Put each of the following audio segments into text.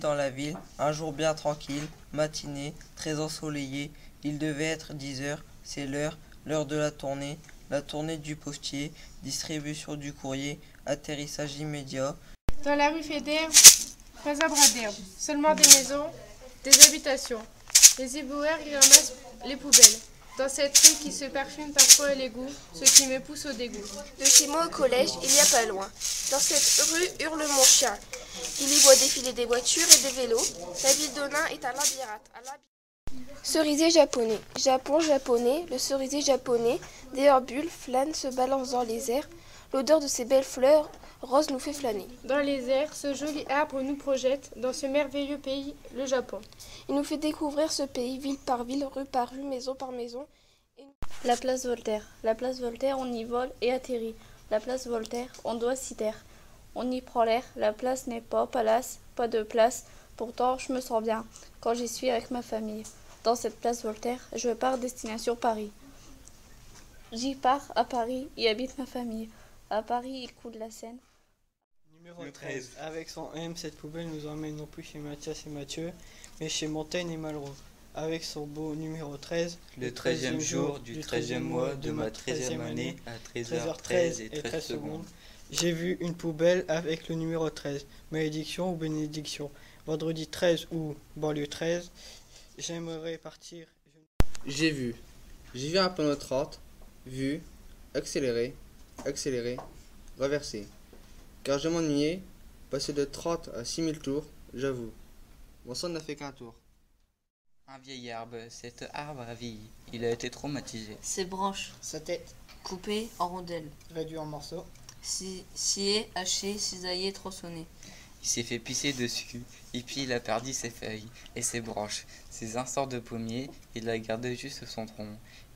Dans la ville, un jour bien tranquille, matinée, très ensoleillée. Il devait être dix heures, c'est l'heure, l'heure de la tournée, la tournée du postier, distribution du courrier, atterrissage immédiat. Dans la rue Fédère, pas un bras d'herbe, seulement des maisons, des habitations. Les éboueurs y ramassent les poubelles. Dans cette rue qui se parfume parfois à l'égout, ce qui me pousse au dégoût. De chez moi au collège, il n'y a pas loin. Dans cette rue hurle mon chien. Il y voit défiler des voitures et des vélos. La ville d'Onin est un labyrinthe. Un labyrinthe. Cerisier japonais. Japon japonais, le cerisier japonais, déambule, flâne, se balance dans les airs. L'odeur de ces belles fleurs roses nous fait flâner. Dans les airs, ce joli arbre nous projette dans ce merveilleux pays, le Japon. Il nous fait découvrir ce pays, ville par ville, rue par rue, maison par maison. La place Voltaire. La place Voltaire, on y vole et atterrit. La place Voltaire, on doit s'y taire. On y prend l'air. La place n'est pas palace, pas de place. Pourtant, je me sens bien quand j'y suis avec ma famille. Dans cette place Voltaire, je pars destination Paris. J'y pars à Paris, y habite ma famille. À Paris, il coule la Seine. Numéro 13. Avec son M, cette poubelle nous emmène non plus chez Mathias et Mathieu, mais chez Montaigne et Malraux. Avec son beau numéro 13, Le treizième jour du treizième mois de ma treizième année à 13h13 et 13 secondes. J'ai vu une poubelle avec le numéro 13, malédiction ou bénédiction? Vendredi 13 ou banlieue 13, j'aimerais partir. J'ai vu. J'ai vu un panneau 30, vu, accéléré, accéléré, reversé. Car je m'ennuyais, passer de 30 à 6000 tours, j'avoue. Mon sang n'a fait qu'un tour. Un vieil arbre, cet arbre a vieilli. Il a été traumatisé. Ses branches Sa tête, coupées en rondelles, réduite en morceaux. si- sciées, hachées, cisaillées, tronçonnées. Il s'est fait pisser dessus, et puis il a perdu ses feuilles et ses branches. Ses instants de pommier, il a gardé juste son tronc.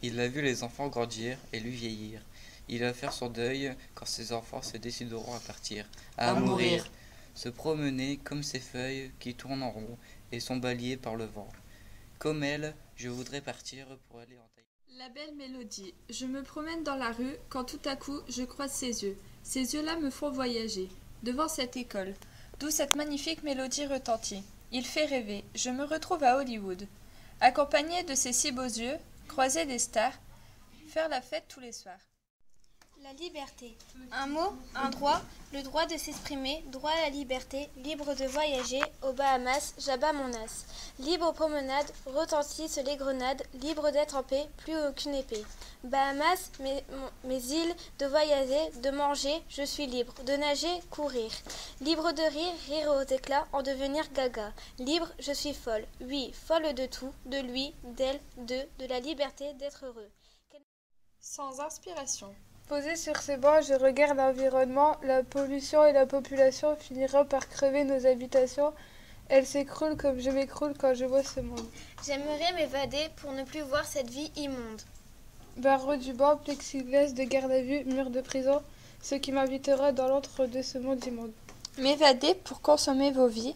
Il a vu les enfants grandir et lui vieillir. Il va faire son deuil quand ses enfants se décideront à partir, à, À mourir. se promener comme ces feuilles qui tournent en rond et sont balayées par le vent. Comme elle, je voudrais partir pour aller en Thaïlande. La belle mélodie. Je me promène dans la rue quand tout à coup je croise ses yeux. Ces yeux-là me font voyager. Devant cette école, d'où cette magnifique mélodie retentit. Il fait rêver. Je me retrouve à Hollywood. Accompagné de ces si beaux yeux, croiser des stars, faire la fête tous les soirs. La liberté. Un mot, un droit, le droit de s'exprimer, droit à la liberté, libre de voyager, aux Bahamas, j'abats mon as. Libre aux promenades, retentissent les grenades, libre d'être en paix, plus aucune épée. Bahamas, mes, mes îles, de voyager, de manger, je suis libre, de nager, courir. Libre de rire, rire aux éclats, en devenir gaga. Libre, je suis folle, oui, folle de tout, de lui, d'elle, de, de la liberté d'être heureux. Sans inspiration. Posé sur ces bancs, je regarde l'environnement. La pollution et la population finiront par crever nos habitations. Elles s'écroulent comme je m'écroule quand je vois ce monde. J'aimerais m'évader pour ne plus voir cette vie immonde. Barreaux du banc, plexiglas de garde à vue, mur de prison, ce qui m'invitera dans l'antre de ce monde immonde. M'évader pour consommer vos vies.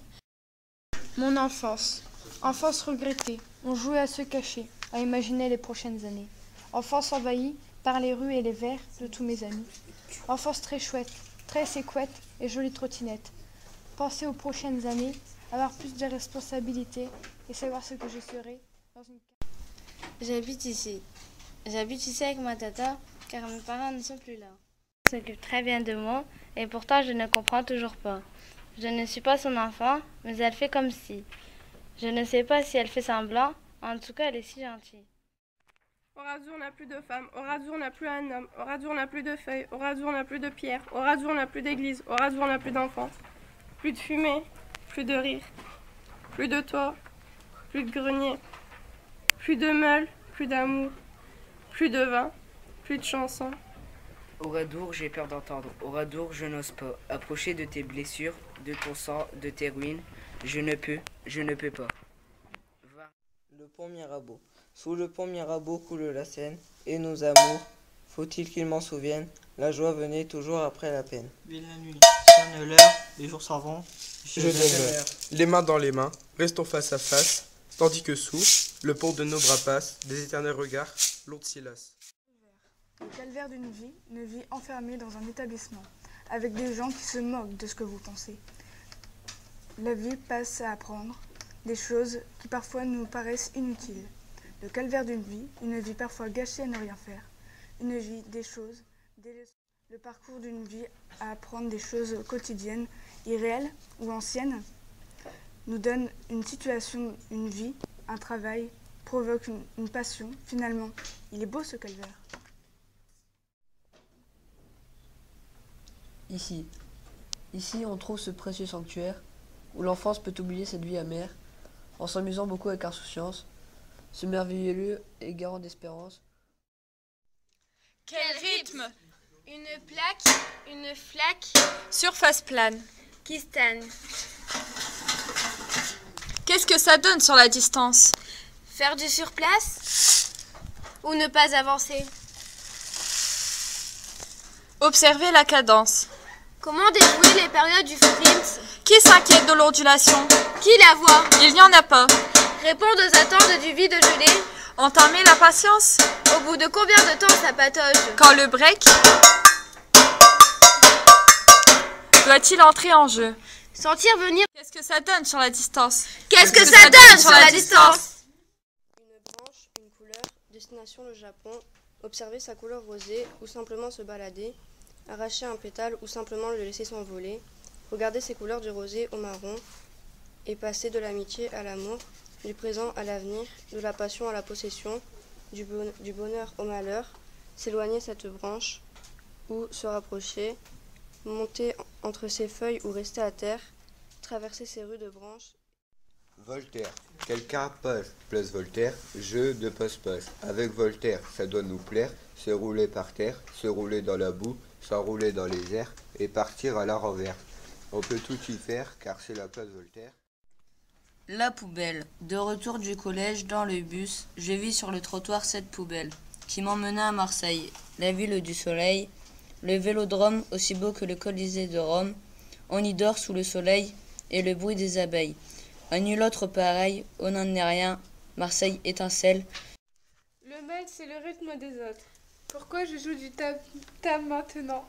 Mon enfance. Enfance regrettée. On jouait à se cacher, à imaginer les prochaines années. Enfance envahie par les rues et les vers de tous mes amis. Enfance très chouette, très séquette et jolie trottinette. Penser aux prochaines années, avoir plus de responsabilités et savoir ce que je serai dans une J'habite ici. J'habite ici avec ma tata car mes parents ne sont plus là. Elle s'occupe très bien de moi et pourtant je ne comprends toujours pas. Je ne suis pas son enfant, mais elle fait comme si. Je ne sais pas si elle fait semblant, en tout cas elle est si gentille. Au n'a plus de femmes. Au n'a plus un homme. Au n'a plus de feuilles. Au n'a plus de pierres. Au n'a plus d'église. Au on n'a plus d'enfants. Plus de fumée. Plus de rire. Plus de toit. Plus de grenier. Plus de meules. Plus d'amour. Plus de vin. Plus de chansons. Au radour, j'ai peur d'entendre. Au radour, je n'ose pas. Approcher de tes blessures, de ton sang, de tes ruines. Je ne peux, je ne peux pas. Le pont Mirabeau. Sous le pont Mirabeau coule la Seine, et nos amours, faut-il qu'ils m'en souviennent, la joie venait toujours après la peine. Mais la nuit sonne l'heure, les jours s'en vont. Je demeure, les mains dans les mains, restons face à face, tandis que sous le pont de nos bras passe des éternels regards, l'autre s'y lasse. Le calvaire d'une vie, une vie enfermée dans un établissement, avec des gens qui se moquent de ce que vous pensez. La vie passe à apprendre des choses qui parfois nous paraissent inutiles. Le calvaire d'une vie, une vie parfois gâchée à ne rien faire. Une vie, des choses. Le parcours d'une vie à apprendre des choses quotidiennes, irréelles ou anciennes, nous donne une situation, une vie, un travail, provoque une, une passion. Finalement, il est beau ce calvaire. Ici. Ici, on trouve ce précieux sanctuaire où l'enfance peut oublier cette vie amère en s'amusant beaucoup avec insouciance. Ce merveilleux lieu est garant d'espérance. Quel rythme Une plaque, une flaque Surface plane. qui stagne? Qu'est-ce que ça donne sur la distance? Faire du surplace? Ou ne pas avancer? Observer la cadence. Comment déjouer les périodes du sprint Qui s'inquiète de l'ondulation Qui la voit Il n'y en a pas. Répondre aux attentes du vide gelé Entamer la patience Au bout de combien de temps ça patauge Quand le break doit-il entrer en jeu Sentir venir. Qu'est-ce que ça donne sur la distance Qu'est-ce que ça donne sur la distance Une branche, une couleur, destination le Japon, observer sa couleur rosée ou simplement se balader, arracher un pétale ou simplement le laisser s'envoler, regarder ses couleurs du rosé au marron et passer de l'amitié à l'amour, du présent à l'avenir, de la passion à la possession, du, bon- du bonheur au malheur, s'éloigner cette branche ou se rapprocher, monter entre ses feuilles ou rester à terre, traverser ces rues de branches Voltaire. Quelqu'un passe, place Voltaire, jeu de passe-passe. Avec Voltaire, ça doit nous plaire, se rouler par terre, se rouler dans la boue, s'enrouler dans les airs et partir à la renverse. On peut tout y faire car c'est la place Voltaire. La poubelle. De retour du collège dans le bus, je vis sur le trottoir cette poubelle qui m'emmena à Marseille, la ville du soleil, le vélodrome aussi beau que le Colisée de Rome. On y dort sous le soleil et le bruit des abeilles. À nul autre pareil, on n'en est rien. Marseille étincelle. Le mal, c'est le rythme des autres. Pourquoi je joue du tam tam maintenant?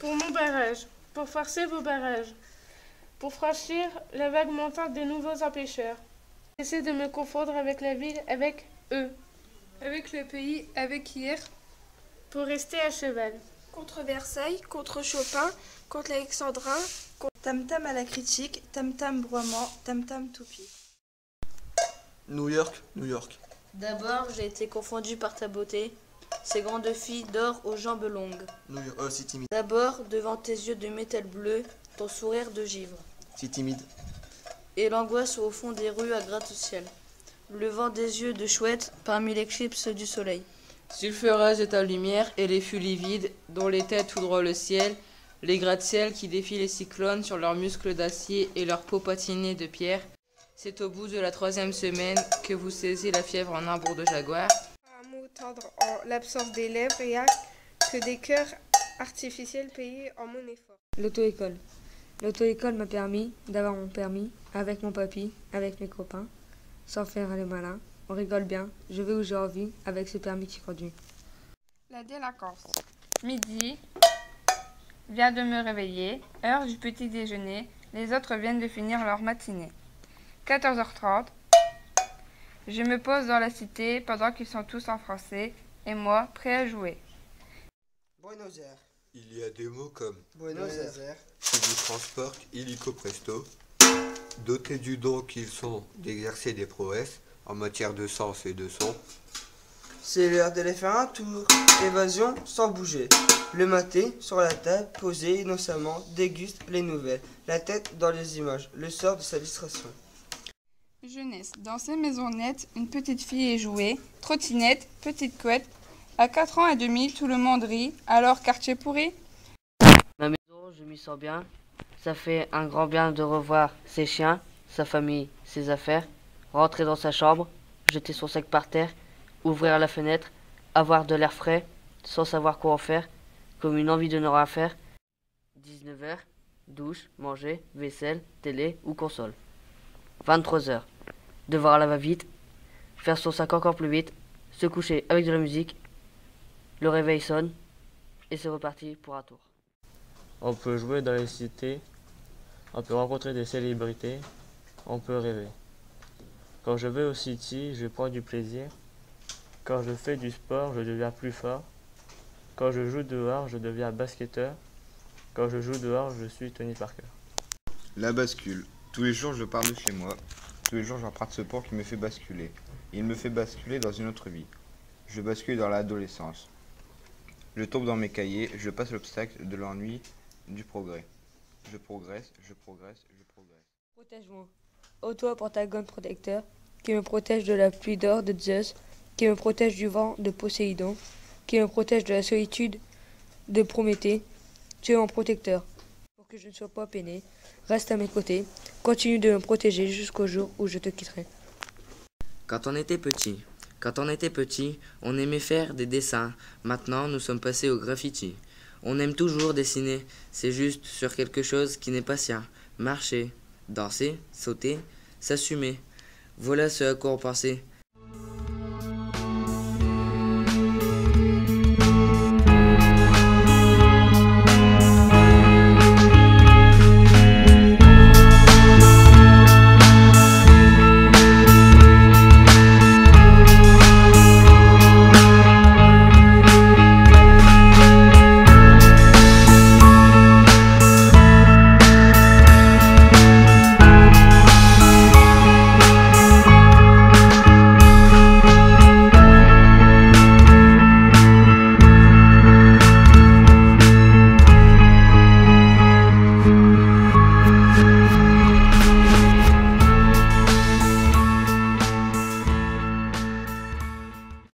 Pour mon barrage, pour forcer vos barrages, pour franchir la vague montante des nouveaux empêcheurs. J'essaie de me confondre avec la ville, avec eux, avec le pays, avec hier, pour rester à cheval. Contre Versailles, contre Chopin, contre Alexandrin, Tam tam à la critique, tam tam broiement, tam tam toupie. New York, New York. D'abord, j'ai été confondu par ta beauté, ces grandes filles d'or aux jambes longues. Oh, si timide. D'abord, devant tes yeux de métal bleu, ton sourire de givre. Si timide. Et l'angoisse au fond des rues à gratte-ciel. Le vent des yeux de chouette parmi l'éclipse du soleil. Sulfureuse de ta lumière et les fûts livides dont les têtes foudroient le ciel, les gratte-ciel qui défient les cyclones sur leurs muscles d'acier et leurs peaux patinées de pierre. C'est au bout de la troisième semaine que vous saisissez la fièvre en un bourg de jaguar. En l'absence des lèvres et acte que des cœurs artificiels payés en monnaie forte. L'auto-école. L'auto-école m'a permis d'avoir mon permis avec mon papy, avec mes copains, sans faire le malin. On rigole bien, je vais où j'ai envie avec ce permis qui conduit. La délinquance. Midi. Viens de me réveiller. Heure du petit déjeuner. Les autres viennent de finir leur matinée. 14h30. Je me pose dans la cité pendant qu'ils sont tous en français et moi prêt à jouer. Buenos Aires. Il y a des mots comme Buenos Aires. qui vous transportent illico presto, dotés du don qu'ils sont d'exercer des prouesses en matière de sens et de son. C'est l'heure d'aller faire un tour. Évasion sans bouger. Le maté sur la table, posé innocemment, déguste les nouvelles. La tête dans les images. Le sort de sa distraction. Jeunesse. Dans ces maisonnettes, une petite fille est jouée. Trottinette, petite couette. À 4 ans et demi, tout le monde rit. Alors, quartier pourri Ma maison, je m'y sens bien. Ça fait un grand bien de revoir ses chiens, sa famille, ses affaires. Rentrer dans sa chambre, jeter son sac par terre, ouvrir la fenêtre, avoir de l'air frais, sans savoir quoi en faire, comme une envie de ne rien faire. 19h, douche, manger, vaisselle, télé ou console. 23h, devoir à la va-vite, faire son sac encore plus vite, se coucher avec de la musique. Le réveil sonne et c'est reparti pour un tour. On peut jouer dans les cités, on peut rencontrer des célébrités, on peut rêver. Quand je vais au City, je prends du plaisir. Quand je fais du sport, je deviens plus fort. Quand je joue dehors, je deviens basketteur. Quand je joue dehors, je suis Tony Parker. La bascule. Tous les jours, je pars de chez moi. Tous les jours, j'emprunte ce pont qui me fait basculer. Il me fait basculer dans une autre vie. Je bascule dans l'adolescence. Je tombe dans mes cahiers, je passe l'obstacle de l'ennui, du progrès. Je progresse, je progresse, je progresse. Protège-moi. Ô toi, Pentagone protecteur, qui me protège de la pluie d'or de Zeus, qui me protège du vent de Poséidon, qui me protège de la solitude de Prométhée, tu es mon protecteur. Que je ne sois pas peiné, reste à mes côtés, continue de me protéger jusqu'au jour où je te quitterai. Quand on était petit, quand on était petit, on aimait faire des dessins. Maintenant, nous sommes passés au graffiti. On aime toujours dessiner, c'est juste sur quelque chose qui n'est pas sien. Marcher, danser, sauter, s'assumer. Voilà ce à quoi on pensait.